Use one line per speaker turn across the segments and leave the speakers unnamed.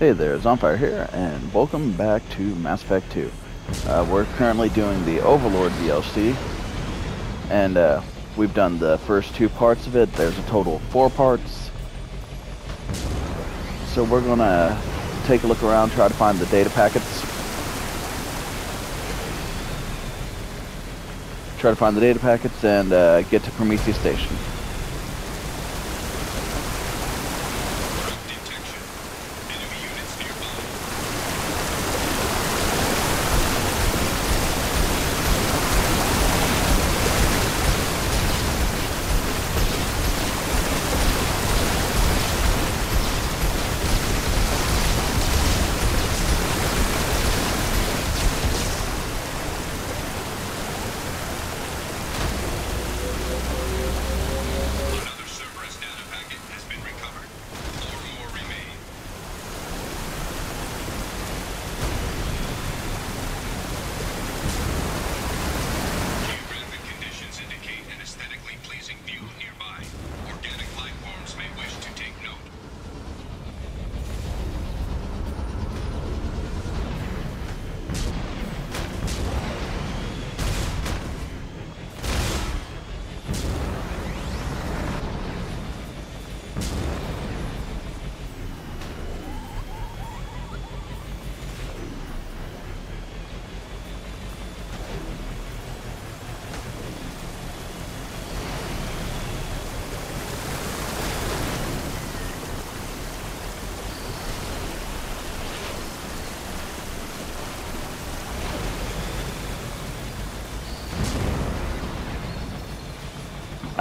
Hey there, Zanfire here, and welcome back to Mass Effect 2. Uh, we're currently doing the Overlord DLC, and uh, we've done the first two parts of it. There's a total of four parts. So we're gonna take a look around, try to find the data packets. Try to find the data packets and uh, get to Prometheus Station.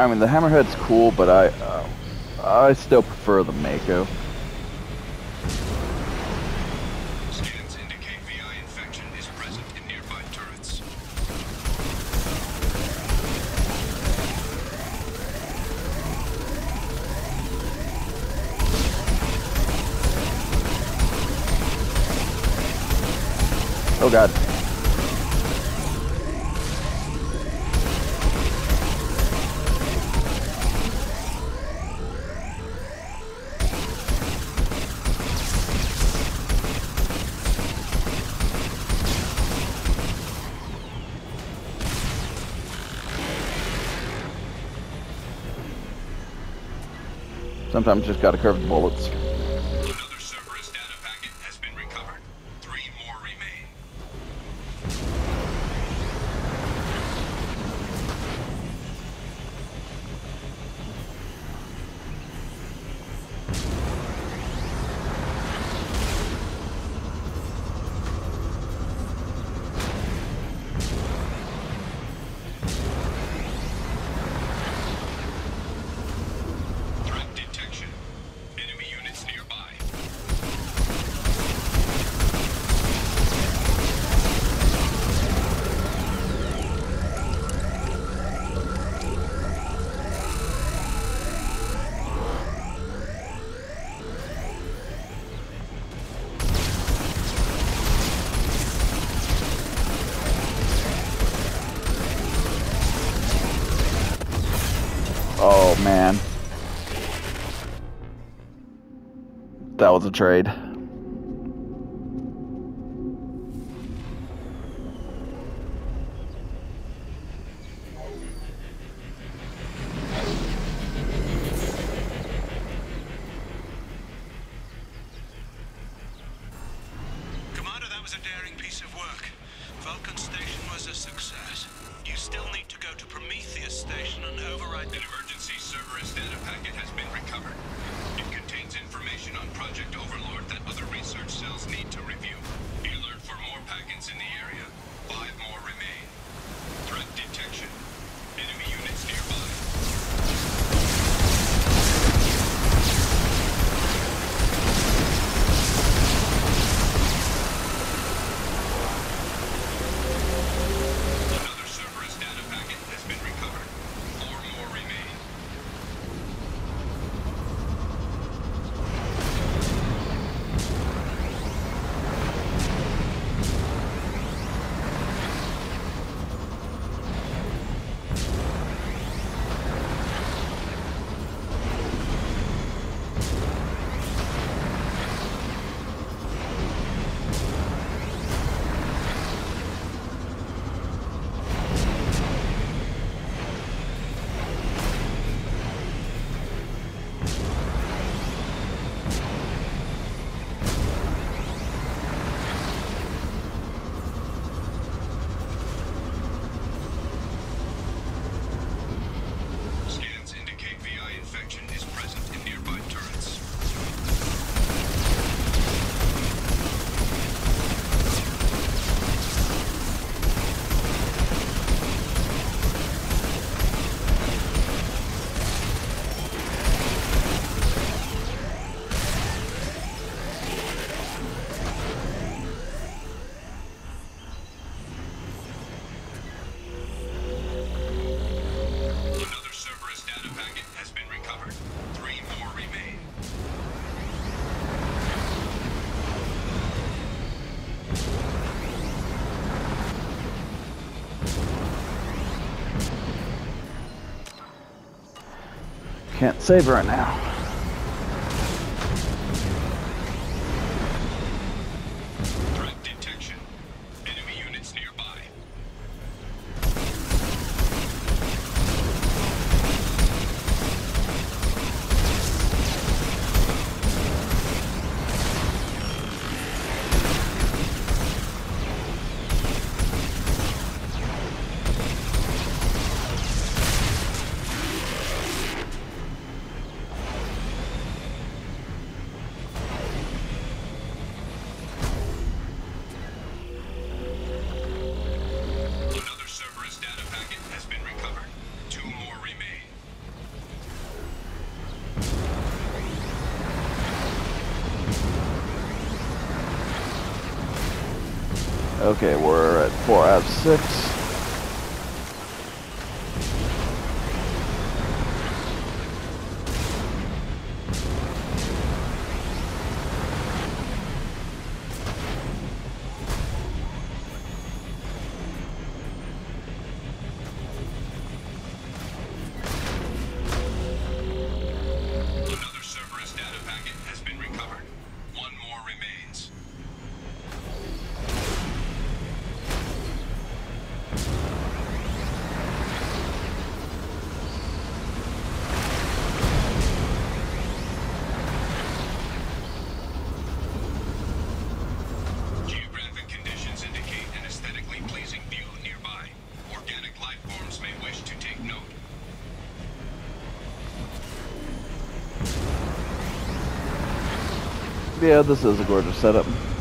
I mean, the Hammerhead's cool, but I, uh, I still prefer the Mako. Sometimes just gotta curve the bullets. A trade. Can't save right now. Okay, we're at 4 out of 6. Yeah, this is a gorgeous setup.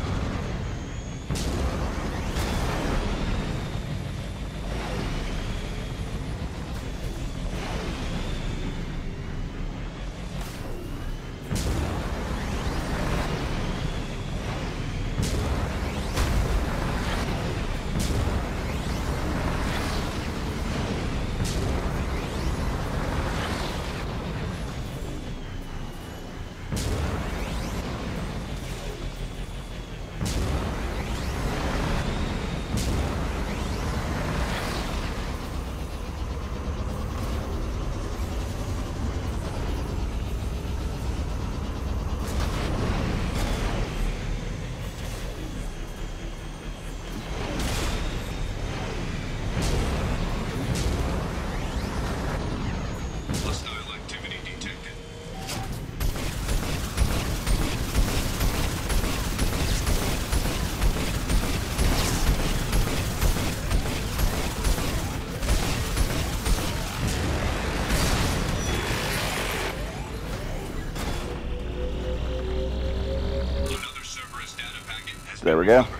We go.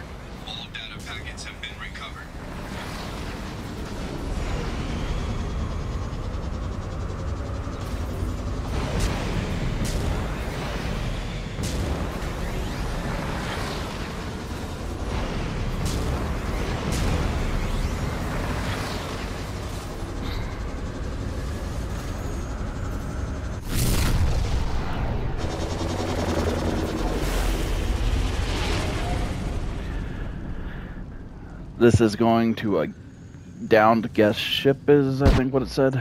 This is going to a downed Geth ship, is I think what it said.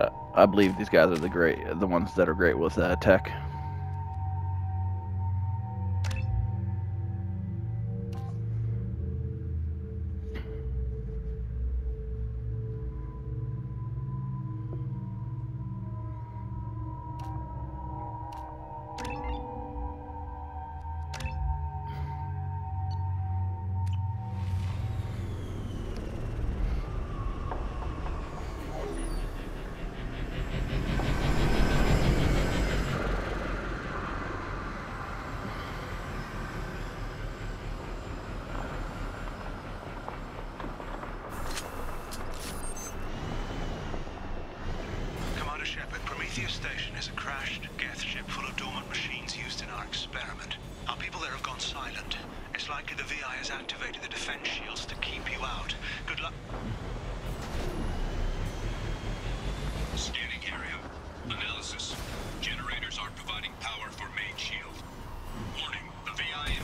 Uh, I believe these guys are the great, the ones that are great with uh, tech.
Is a crashed Geth ship full of dormant machines used in our experiment. Our people there have gone silent. It's likely the VI has activated the defense shields to keep you out. Good luck.
Scanning area. Analysis. Generators are providing power for main shield. Warning. The VI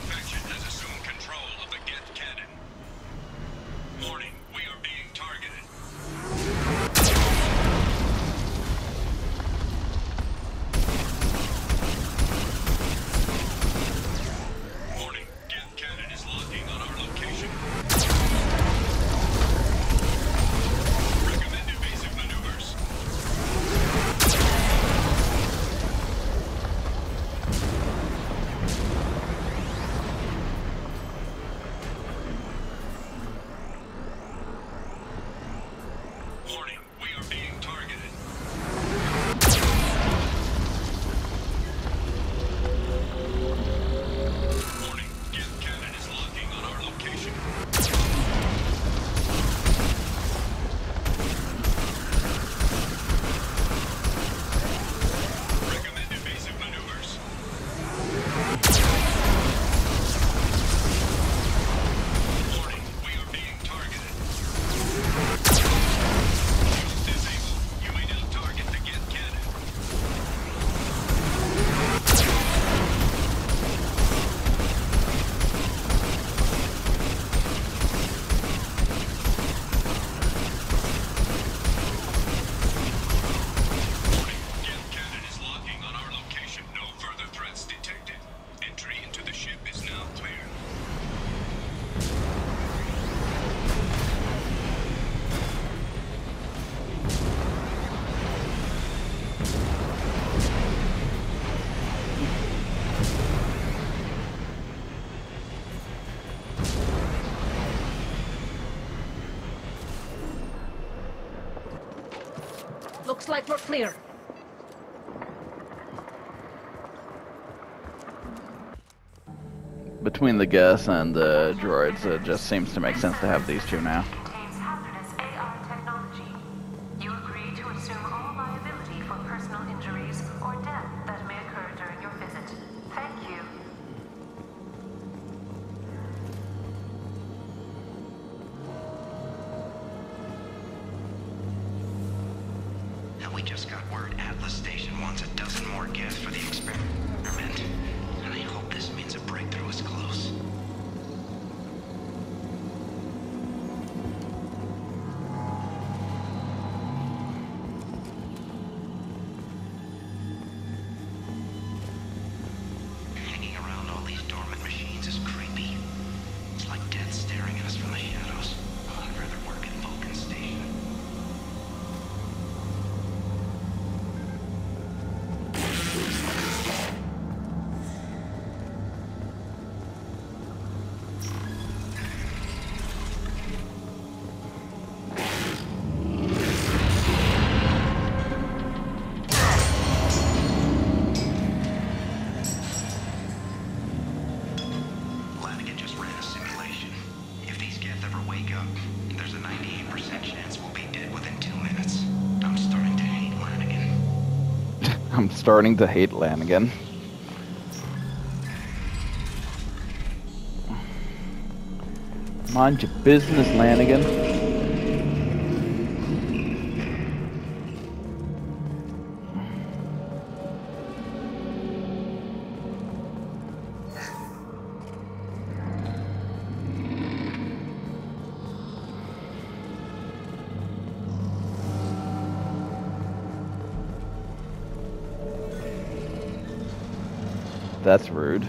Looks like we're clear.
Between the Geth and the droids, it just seems to make sense to have these two now.
Just got word Atlas Station wants a dozen more gifts for the experiment. Starting to hate Lanigan.
Mind your business, Lanigan. That's rude.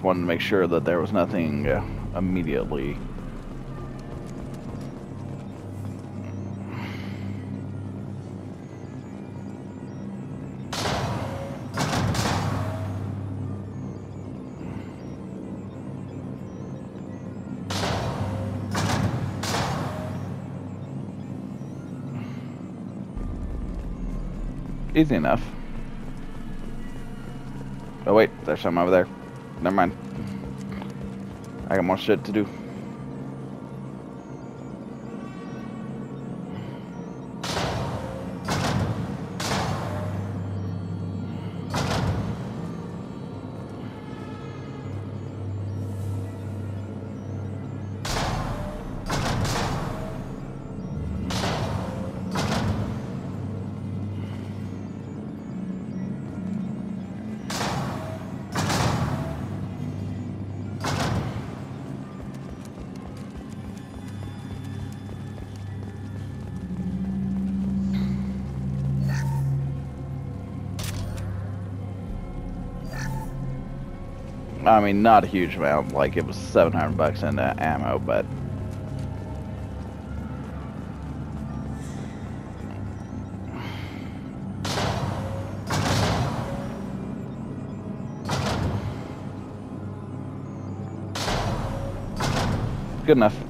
Just wanted to make sure that there was nothing uh, immediately. Easy enough. Oh wait, there's something over there. Never mind. I got more shit to do. I mean, not a huge amount. Like it was 700 bucks in uh, ammo, but good enough.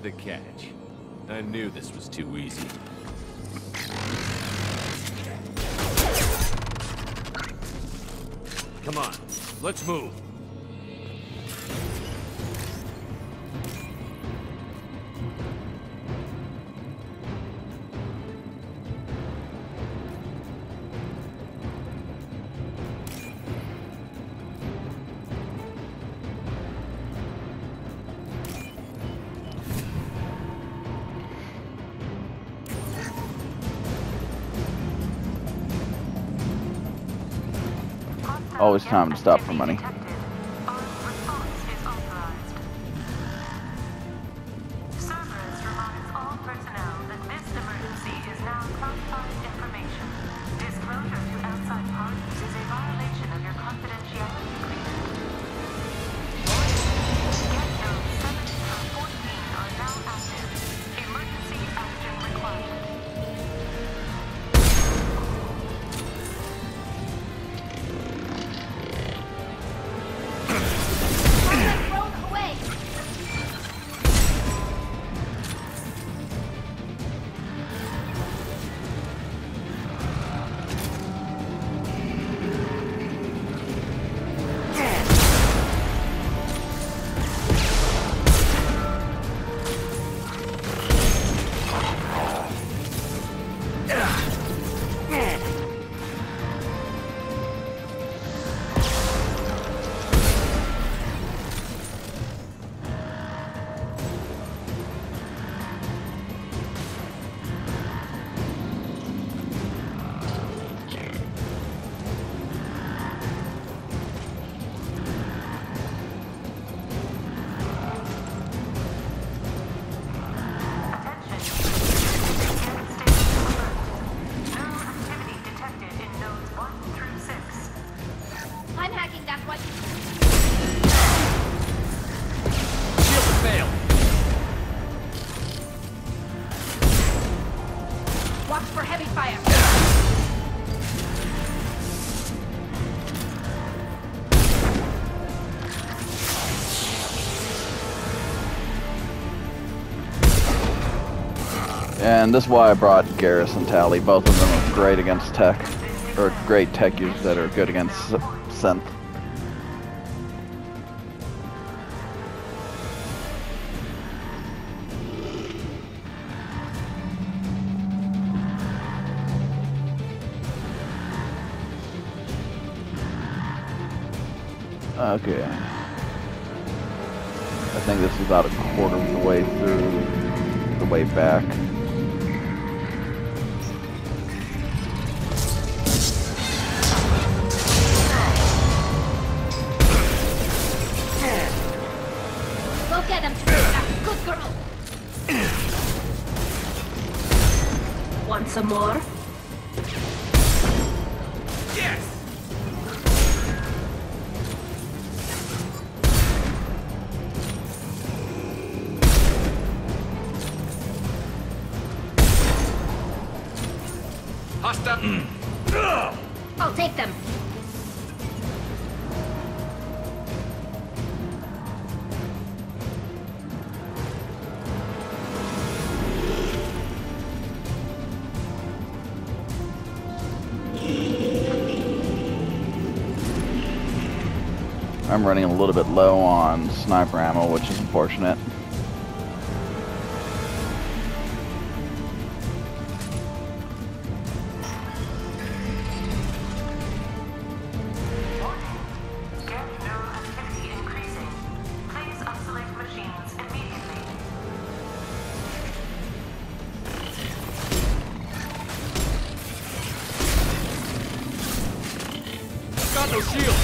The catch. I knew this was too easy. Come on, let's move.
Always time to stop for money.
And this is why I brought Garrus and Tali. Both of them are great against tech, or great tech users that are good against synth. Okay. I think this is about a quarter of the way through the way back.
Go. Good girl. Want some more? I'll
running a little bit low on sniper ammo, which is unfortunate.
Got no shield.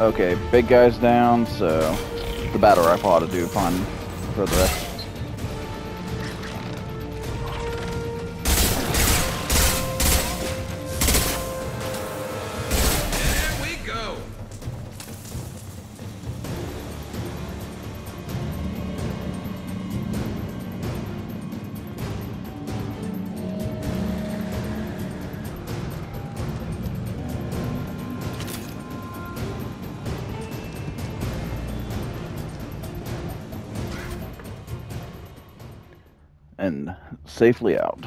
Okay, big guy's down, so the battle rifle ought to do fine for the rest. And safely out.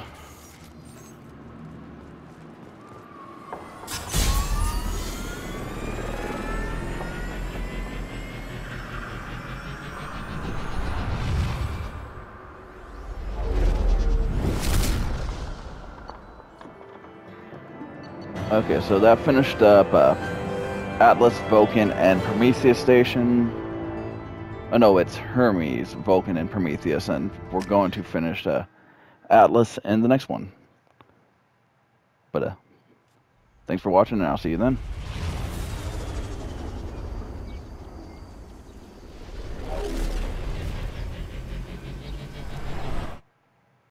Okay, so that finished up uh, Atlas, Vulcan, and Prometheus Station. Oh no, it's Hermes, Vulcan, and Prometheus, and we're going to finish uh, Atlas in the next one. But uh, thanks for watching, and I'll see you then.